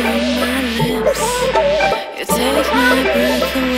on my lips. You take my breath away.